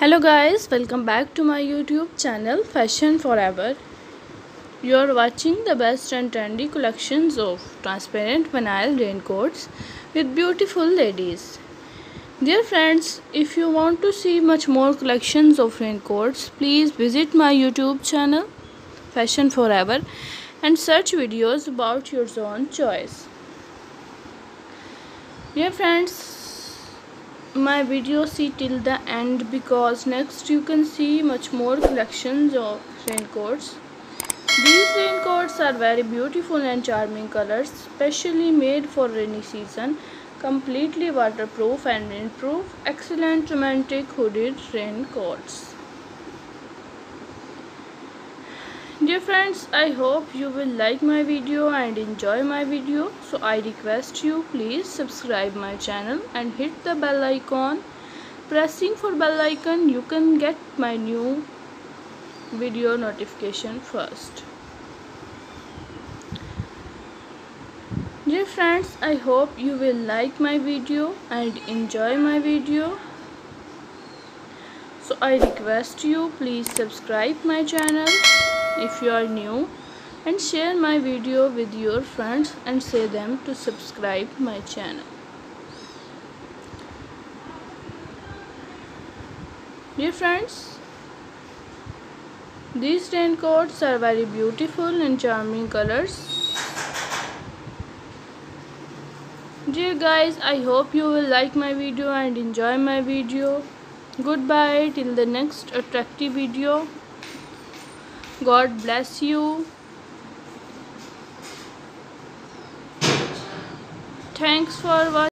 hello guys welcome back to my youtube channel fashion forever. You are watching the best and trendy collections of transparent vinyl raincoats with beautiful ladies. Dear friends if you want to see much more collections of raincoats please visit my youtube channel fashion forever and search videos about your own choice. Dear friends my video see till the end because next you can see much more collections of raincoats. These raincoats are very beautiful and charming colors specially made for rainy season completely waterproof and windproof excellent romantic hooded raincoats dear friends i hope you will like my video and enjoy my video. So i request you please subscribe my channel and hit the bell icon. Pressing for bell icon you can get my new video notification first. Dear friends i hope you will like my video and enjoy my video. So i request you please subscribe my channel if you are new and share my video with your friends and say them to subscribe my channel. Dear friends, these raincoats are very beautiful and charming colors. Dear guys, I hope you will like my video and enjoy my video. Goodbye till the next attractive video. God bless you. Thanks for watching.